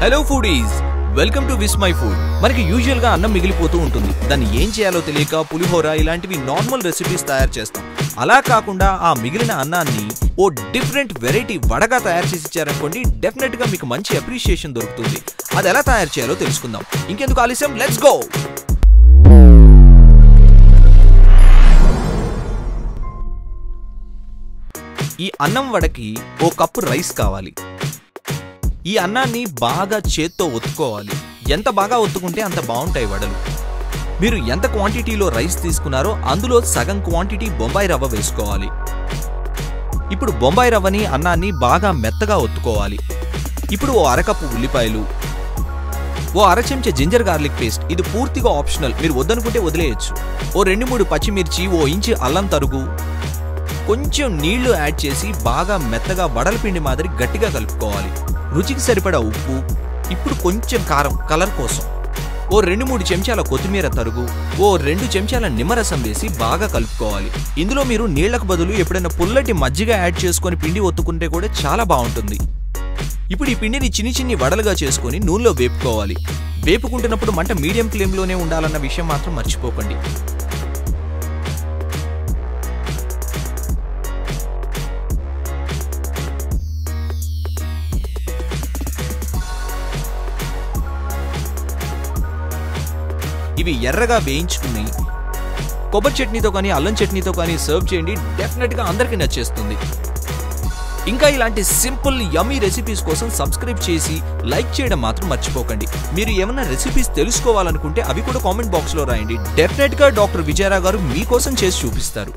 Hello foodies welcome to with my food మనకి యూజువల్గా అన్నం మిగిలిపోతూ ఉంటుంది. దాన్ని ఏం చేయాలో తెలియక పులిహోర ఇలాంటివి నార్మల్ రెసిపీస్ తయారు చేస్తాం. అలా కాకుండా ఆ మిగిలిన అన్నాన్ని ఓ డిఫరెంట్ వెరైటీ వడగా తయారు చేసి ఇచ్చారనుకోండి డెఫినెట్గా మీకు మంచి అప్రిషియేషన్ దొరుకుతుంది. అది ఎలా తయారు చేయాలో తెలుసుకుందాం. ఇంకెందుకు ఆలస్యం? లెట్స్ గో ఈ అన్నం వడకి ఓ కప్పు రైస్ కావాలి. ఈ అన్నాన్ని బాగా చేత్తో ఒత్తుకోవాలి. ఎంత బాగా ఒత్తుకుంటే అంత బాగుంటాయి వడలు. మీరు ఎంత క్వాంటిటీలో రైస్ తీసుకున్నారో అందులో సగం క్వాంటిటీ బొంబాయి రవ్వ వేసుకోవాలి. ఇప్పుడు బొంబాయి రవ్వని అన్నాన్ని బాగా మెత్తగా ఒత్తుకోవాలి. ఇప్పుడు ఓ అరకప్పు ఉల్లిపాయలు. ఓ అర చెంచా జింజర్ గార్లిక్ పేస్ట్. ఇది పూర్తిగా ఆప్షనల్. మీరు వద్దనుకుంటే వదిలేయచ్చు. ఓ రెండు మూడు పచ్చిమిర్చి ఓ ఇంచి అల్లం తరుగు. కొంచెం నీళ్ళు యాడ్ చేసి బాగా మెత్తగా వడలపిండి మాదిరి గట్టిగా కలుపుకోవాలి. రుచికి సరిపడా ఉప్పు ఇప్పుడు కొంచెం కారం కలర్ కోసం. ఓ రెండు మూడు చెంచాల కొత్తిమీర తరుగు ఓ రెండు చెంచాల నిమ్మరసం వేసి బాగా కలుపుకోవాలి. ఇందులో మీరు నీళ్ళకు బదులు ఎప్పుడైనా పుల్లటి మజ్జిగ యాడ్ చేసుకొని పిండి ఒత్తుకుంటే కూడా చాలా బాగుంటుంది. ఇప్పుడు ఈ పిండిని చిన్ని చిన్ని వడలుగా చేసుకొని నూనెలో వేపుకోవాలి. వేపుకుంటున్నప్పుడు మంట మీడియం ఫ్లేమ్లోనే ఉండాలన్న విషయం మాత్రం మర్చిపోకండి. ఇవి ఎర్రగా వేయించుకుని కొబ్బరి చట్నీతో కానీ అల్లం చట్నీతో కానీ సర్వ్ చేయండి. డెఫినెట్గా అందరికీ నచ్చేస్తుంది. ఇంకా ఇలాంటి సింపుల్ యమీ రెసిపీస్ కోసం సబ్స్క్రైబ్ చేసి లైక్ చేయడం మాత్రం మర్చిపోకండి. మీరు ఏమైనా రెసిపీస్ తెలుసుకోవాలనుకుంటే అవి కూడా కామెంట్ బాక్స్లో రాయండి. డెఫినెట్గా డాక్టర్ విజయరా గారు మీకోసం చేసి చూపిస్తారు.